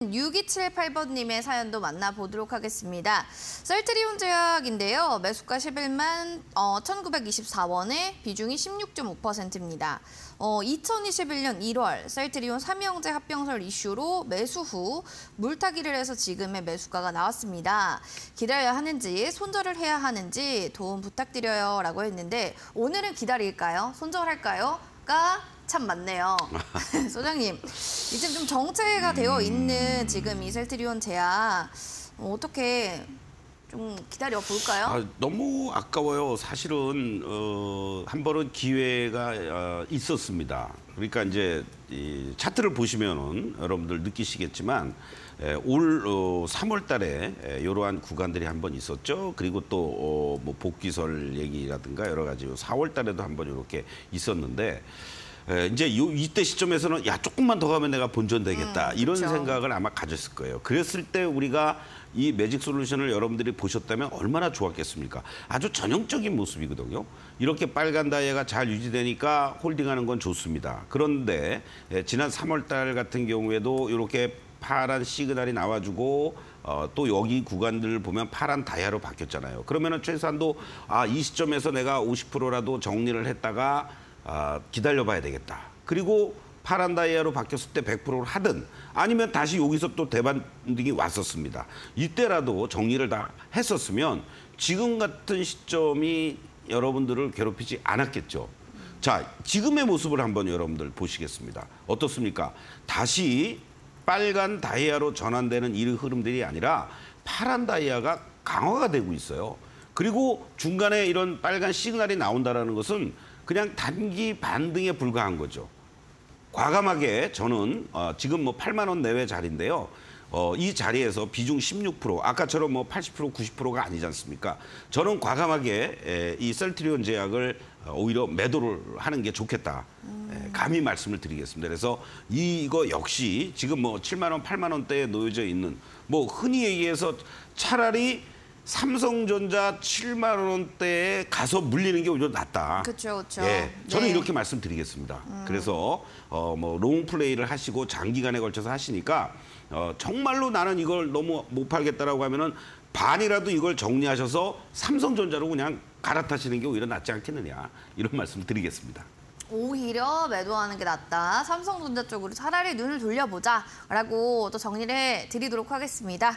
6278번님의 사연도 만나보도록 하겠습니다. 셀트리온 제약인데요. 매수가 11만 어, 1924원에 비중이 16.5%입니다. 어, 2021년 1월 셀트리온 삼형제 합병설 이슈로 매수 후 물타기를 해서 지금의 매수가가 나왔습니다. 기다려야 하는지 손절을 해야 하는지 도움 부탁드려요 라고 했는데 오늘은 기다릴까요? 손절할까요? 가 참 많네요. 소장님, 이제 좀 정체가 되어 있는 지금 이 셀트리온 제약 어, 어떻게 좀 기다려 볼까요? 아, 너무 아까워요. 사실은 어, 한 번은 기회가 어, 있었습니다. 그러니까 이제 이 차트를 보시면은 여러분들 느끼시겠지만 에, 올 어, 3월달에 이러한 구간들이 한 번 있었죠. 그리고 또뭐 어, 복귀설 얘기라든가 여러 가지 4월달에도 한 번 이렇게 있었는데. 에, 이제 요, 이때 시점에서는 야 조금만 더 가면 내가 본전 되겠다 음, 이런 그쵸. 생각을 아마 가졌을 거예요. 그랬을 때 우리가 이 매직 솔루션을 여러분들이 보셨다면 얼마나 좋았겠습니까? 아주 전형적인 모습이거든요. 이렇게 빨간 다이아가 잘 유지되니까 홀딩하는 건 좋습니다. 그런데 에, 지난 3월 달 같은 경우에도 이렇게 파란 시그널이 나와주고 어, 또 여기 구간들 보면 파란 다이아로 바뀌었잖아요. 그러면은 최소한도 아, 이 시점에서 내가 50%라도 정리를 했다가 아, 기다려봐야 되겠다. 그리고 파란 다이아로 바뀌었을 때 100%를 하든 아니면 다시 여기서 또 대반등이 왔었습니다. 이때라도 정리를 다 했었으면 지금 같은 시점이 여러분들을 괴롭히지 않았겠죠. 자, 지금의 모습을 한번 여러분들 보시겠습니다. 어떻습니까? 다시 빨간 다이아로 전환되는 이 흐름들이 아니라 파란 다이아가 강화가 되고 있어요. 그리고 중간에 이런 빨간 시그널이 나온다라는 것은 그냥 단기 반등에 불과한 거죠. 과감하게 저는 어, 지금 뭐 8만 원 내외 자리인데요. 어, 이 자리에서 비중 16% 아까처럼 뭐 80% 90%가 아니지 않습니까? 저는 과감하게 에, 이 셀트리온 제약을 어, 오히려 매도를 하는 게 좋겠다. 에, 감히 말씀을 드리겠습니다. 그래서 이거 역시 지금 뭐 7만 원, 8만 원대에 놓여져 있는 뭐 흔히 얘기해서 차라리 삼성전자 7만 원대에 가서 물리는 게 오히려 낫다. 그쵸, 그쵸. 예, 저는 네. 이렇게 말씀드리겠습니다. 그래서 어, 뭐 롱 플레이를 하시고 장기간에 걸쳐서 하시니까 어, 정말로 나는 이걸 너무 못 팔겠다라고 하면은 반이라도 이걸 정리하셔서 삼성전자로 그냥 갈아타시는 게 오히려 낫지 않겠느냐 이런 말씀 드리겠습니다. 오히려 매도하는 게 낫다. 삼성전자 쪽으로 차라리 눈을 돌려보자라고 또 정리를 해 드리도록 하겠습니다.